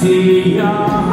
saciar.